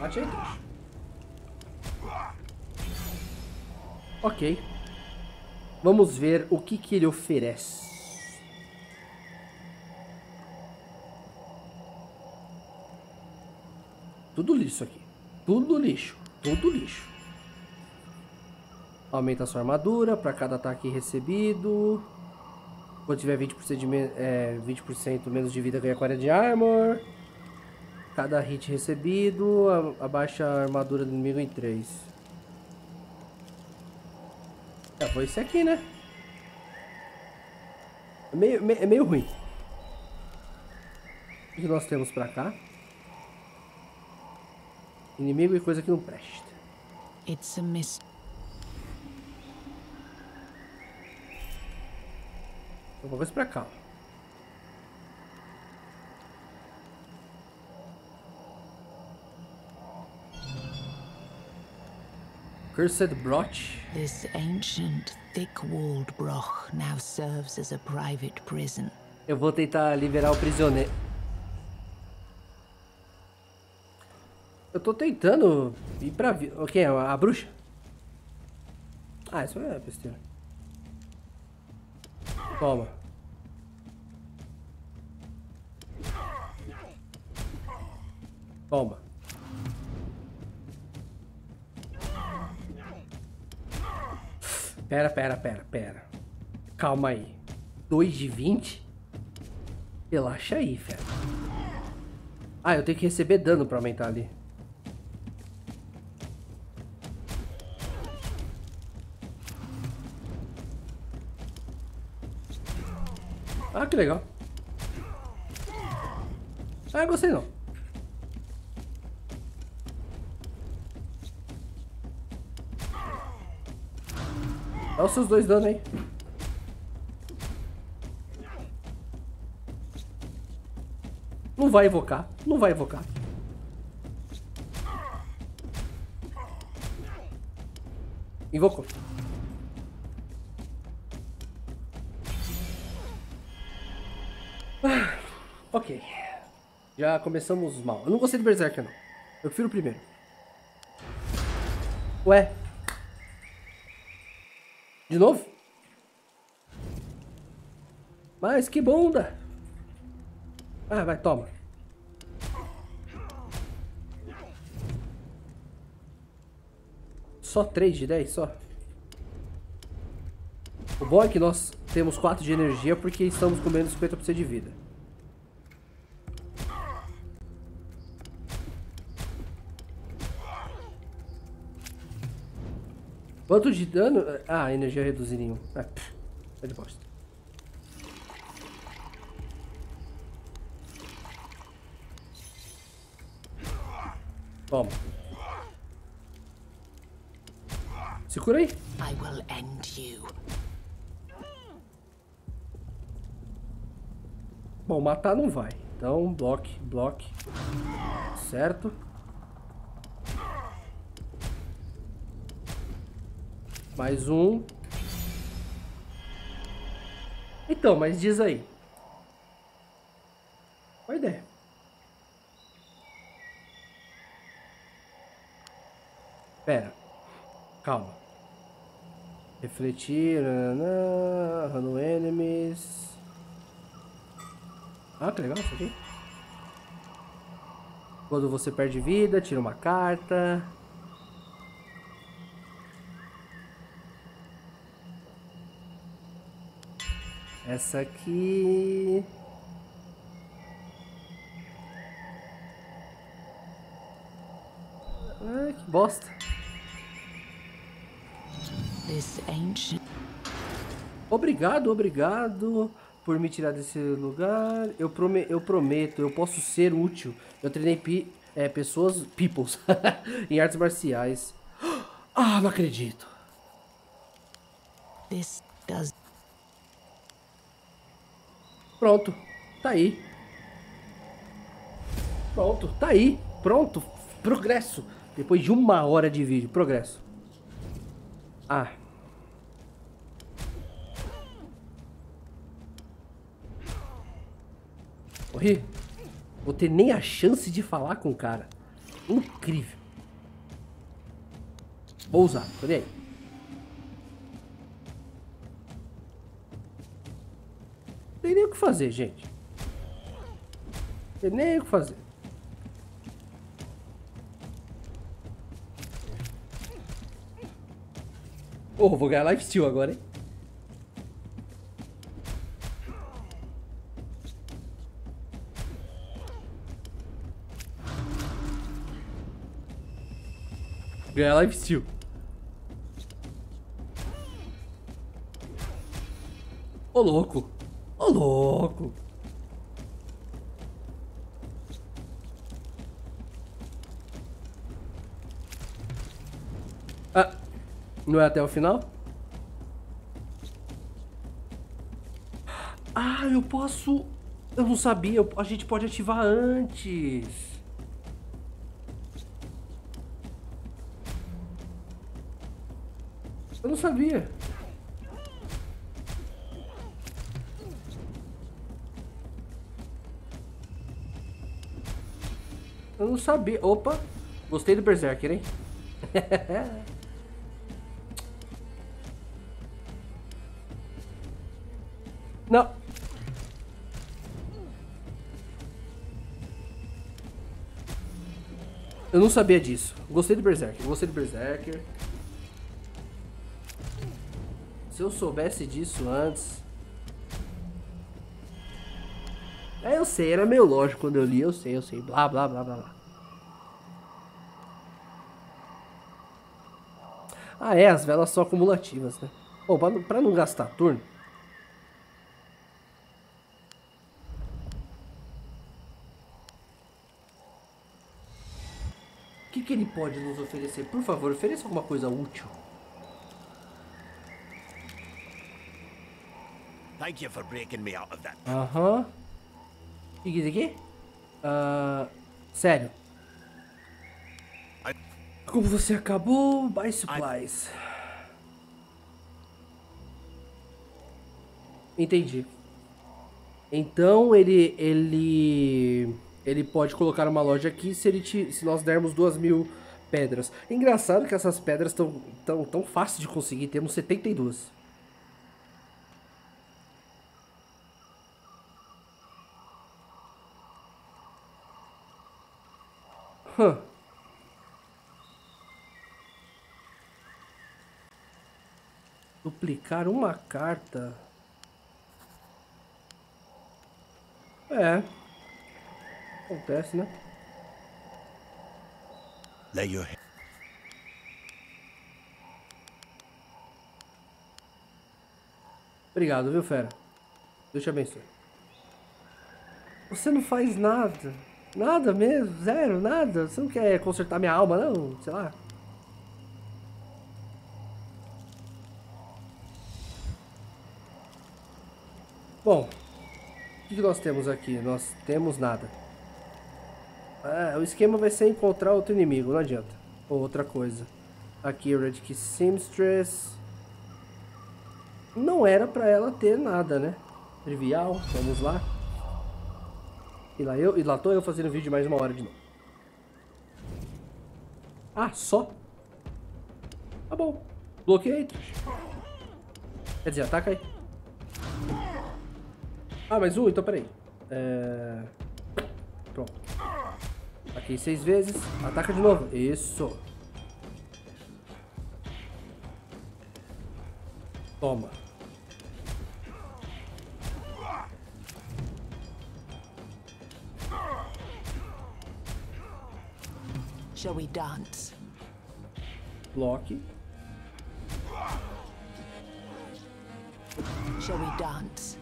Bate aí. Ok. Vamos ver o que, que ele oferece. Tudo lixo aqui. Tudo lixo. Tudo lixo. Aumenta a sua armadura para cada ataque recebido. Quando tiver 20%, de é, 20 menos de vida, ganha 40 de armor. Cada hit recebido, abaixa a armadura do inimigo em 3. É, foi esse aqui, né? É meio, me- é meio ruim. O que nós temos pra cá? Inimigo e coisa que não presta.
It's a mis.
Então vamos pra cá. Cursed Brooch.
This ancient, thick-walled broch now serves as a private prison.
Eu vou tentar liberar o prisioneiro. Eu tô tentando ir pra... vi- Quem é? A bruxa? Ah, isso é besteira. Toma. Toma. Pera, pera, pera, pera. Calma aí. 2 de 20? Relaxa aí, fera. Ah, eu tenho que receber dano pra aumentar ali. Que legal. Ah, gostei não. Dá os seus dois danos aí. Não vai invocar. Não vai invocar. Invocou. Ok. Já começamos mal. Eu não gostei do Berserker, não. Eu prefiro o primeiro. Ué. De novo? Mas que bunda. Ah, vai, toma. Só 3 de 10, só. O bom é que nós temos 4 de energia porque estamos com menos 50% de vida. Quanto de dano? Ah, energia reduzir nenhum. Ah, pff, tá de bosta. Toma. Se cura aí.
I will end you.
Bom, matar não vai. Então, bloque, bloque. Certo. Mais um. Então, mas diz aí. Qual a ideia? Pera. Calma. Refletir, nananã, enemies. Ah, que legal isso aqui. Quando você perde vida, tira uma carta. Essa aqui. Ah, que bosta. Obrigado, obrigado por me tirar desse lugar. Eu, prome eu prometo, eu posso ser útil. Eu treinei pi é, pessoas, peoples, em artes marciais. Ah, não acredito.
this does
Pronto, tá aí. Pronto, tá aí. Pronto, progresso. Depois de uma hora de vídeo, progresso. Ah. Morri. Vou ter nem a chance de falar com o cara. Incrível. Vou usar, nem aí. Que fazer, gente. Tem nem o que fazer. Oh, vou ganhar lifesteal agora, hein? Ganhar lifesteal. Ô louco. Ô louco. Ah, não é até o final? Ah, eu posso... Eu não sabia, a gente pode ativar antes. Eu não sabia. Não sabia. Opa, gostei do Berserker, hein? Não. Eu não sabia disso. Gostei do Berserker. Gostei do Berserker. Se eu soubesse disso antes. É, eu sei, era meio lógico quando eu li, eu sei, eu sei. Blá, blá, blá, blá, blá. Ah, é, as velas são acumulativas, né? Bom, pra, não- pra não gastar turno. O que, que ele pode nos oferecer? Por favor, ofereça alguma coisa útil.
Thank you for breaking me out of that.
Aham. O que é isso aqui? Ah, sério. Como você acabou, buy supplies. Entendi. Então ele ele ele pode colocar uma loja aqui se ele te, se nós dermos duas mil pedras. Engraçado que essas pedras estão tão tão fáceis de conseguir. Temos 72. Hã. Duplicar uma carta. É. Acontece, né?
Lay your.
Obrigado, viu, fera? Deus te abençoe. Você não faz nada. Nada mesmo? Zero? Nada? Você não quer consertar minha alma, não? Sei lá. Bom, o que nós temos aqui? Nós temos nada. Ah, o esquema vai ser encontrar outro inimigo, não adianta. Ou outra coisa. Aqui, Red Key Seamstress. Não era pra ela ter nada, né? Trivial, vamos lá. E lá, eu, e lá tô eu fazendo vídeo de mais uma hora de novo. Ah, só? Tá bom. Bloqueei. Quer dizer, ataca aí. Ah, mais um? Então peraí. É... Pronto. Ataquei seis vezes. Ataca de novo. Isso. Toma.
Shall we dance?
Bloque.
Shall we dance?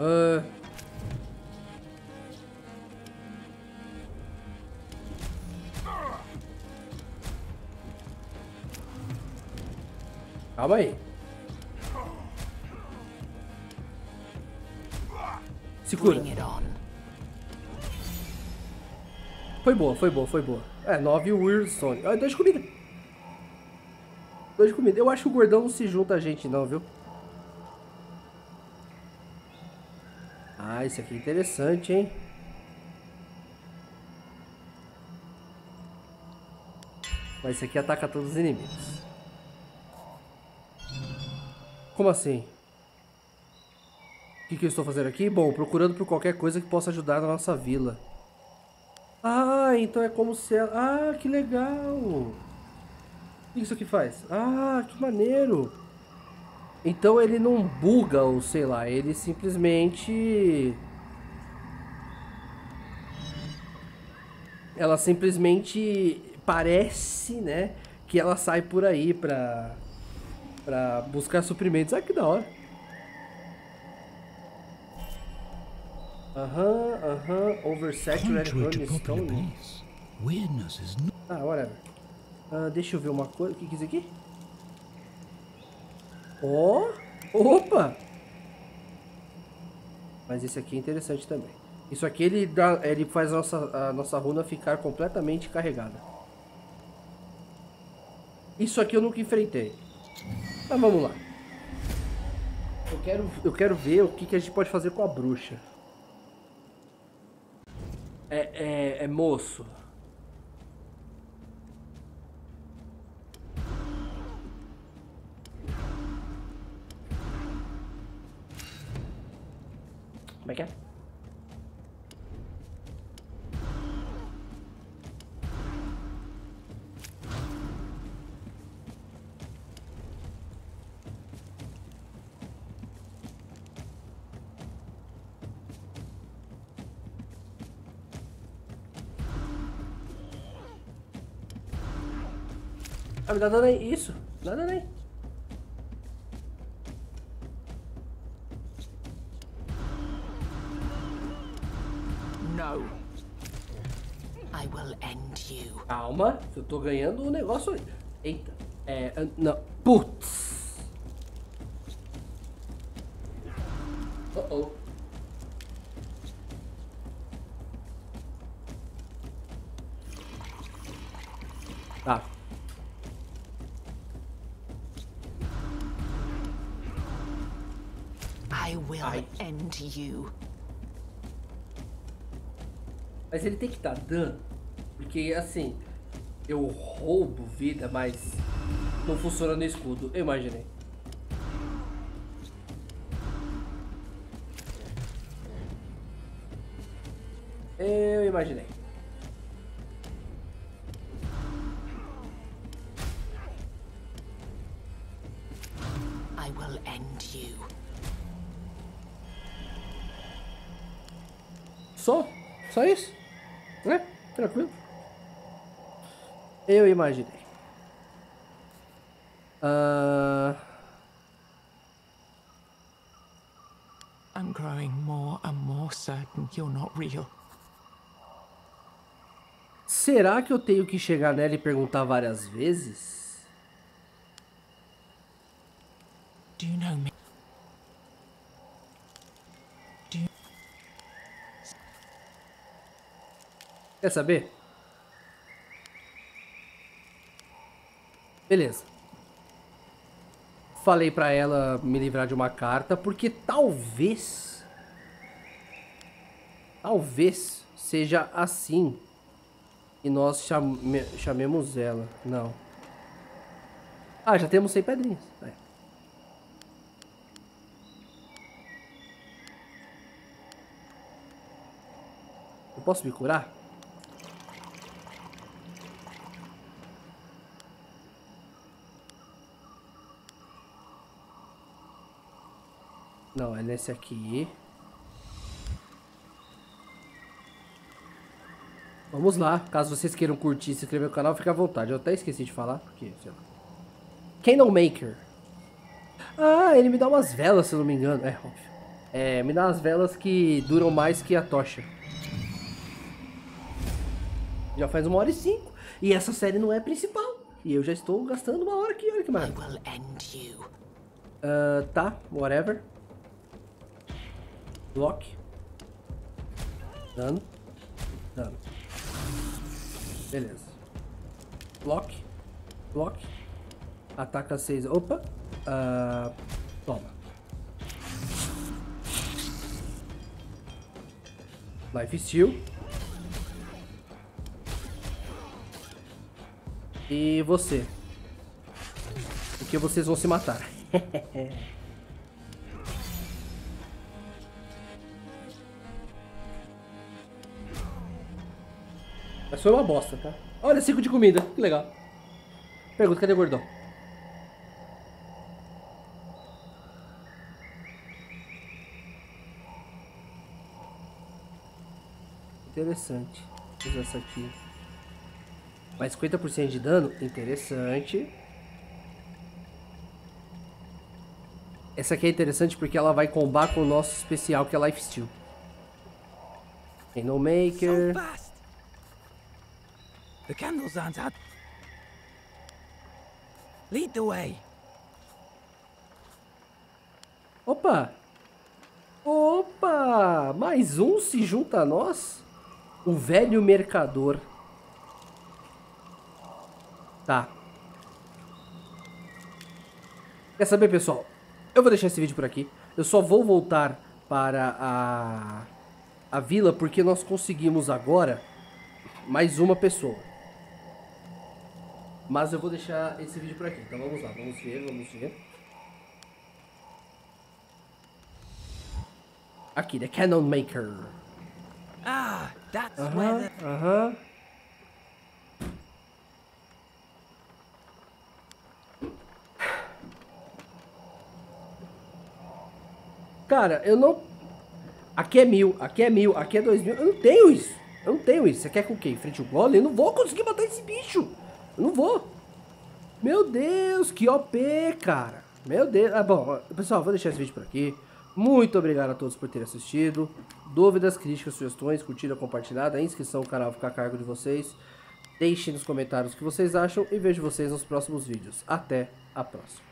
Ah. Calma aí. Segura. Foi boa, foi boa, foi boa. É, 9 Weirdstone. Ah, dois de comida. Dois de comida. Eu acho que o gordão não se junta a gente não, viu? Ah, isso aqui é interessante, hein? Mas esse aqui ataca todos os inimigos. Como assim? O que, que eu estou fazendo aqui? Bom, procurando por qualquer coisa que possa ajudar na nossa vila. Ah, então é como se ela... Ah, que legal! O que isso aqui faz? Ah, que maneiro! Então ele não buga ou sei lá, ele simplesmente... Ela simplesmente parece, né, que ela sai por aí pra, pra buscar suprimentos. Ah, que da hora! Aham, aham, oversaturated
Contrary to
honey
popular
stone.
beliefs, weirdness is not.
Ah, whatever. Ah, deixa eu ver uma coisa. O que que é isso aqui? Ó! opa! Mas esse aqui é interessante também. Isso aqui ele, dá, ele faz a nossa, a nossa runa ficar completamente carregada. Isso aqui eu nunca enfrentei. Mas vamos lá. Eu quero, eu quero ver o que, que a gente pode fazer com a bruxa. É, é, é moço. Me dá dano aí. Isso. Dá dano aí.
No. I will end you.
Calma, eu tô ganhando o negócio aí. Eita. É. Não. Putz.
End you.
Mas ele tem que dar dano. Porque assim. Eu roubo vida, mas. Não funciona no escudo. Eu imaginei. Eu imaginei.
I will end you.
Só? Só isso? Né? Tranquilo. Eu imaginei. Ah,
I'm growing more and more certain you're not real.
será que eu tenho que chegar nela e perguntar várias vezes?
Do you know me?
Quer saber? Beleza. Falei pra ela me livrar de uma carta, porque talvez. Talvez seja assim e nós chame, chamemos ela. Não. Ah, já temos 100 pedrinhas. É. Eu posso me curar? Não, é nesse aqui. Vamos lá. Caso vocês queiram curtir e se inscrever no canal, fica à vontade. Eu até esqueci de falar, porque, sei lá. Candlemaker. Ah, ele me dá umas velas, se eu não me engano. É, óbvio. É, me dá umas velas que duram mais que a tocha. Já faz uma hora e cinco. E essa série não é principal. E eu já estou gastando uma hora aqui, olha que maravilha. Ah, tá, whatever. Block. Dano. Dano. Beleza. Block. Block. Ataca 6. Opa. Ah, toma. Life Steal. E você. Porque vocês vão se matar. foi uma bosta, tá? Olha, 5 de comida. Que legal. Pergunta, cadê o gordão? Interessante. Usar essa aqui. Mais 50% de dano? Interessante. Essa aqui é interessante porque ela vai combar com o nosso especial que é Lifesteal.
So
Maker.
The candles aren't out. Lead the way.
Opa! Opa! Mais um se junta a nós? O velho mercador. Tá. Quer saber, pessoal? Eu vou deixar esse vídeo por aqui. Eu só vou voltar para a, a vila porque nós conseguimos agora mais uma pessoa. Mas eu vou deixar esse vídeo por aqui. Então vamos lá, vamos ver, vamos ver. Aqui, The Cannon Maker.
Ah, that's
Aham,
where the.
aham. Cara, eu não... Aqui é mil, aqui é mil, aqui é dois mil. Eu não tenho isso. Eu não tenho isso. Você quer com o quê? Em frente ao golem? Eu não vou conseguir matar esse bicho. Eu não vou. Meu Deus, que OP, cara. Meu Deus. Ah, bom, pessoal, vou deixar esse vídeo por aqui. Muito obrigado a todos por terem assistido. Dúvidas, críticas, sugestões, curtida, compartilhada, a inscrição no canal fica a cargo de vocês. Deixem nos comentários o que vocês acham e vejo vocês nos próximos vídeos. Até a próxima.